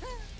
Ha ha ha!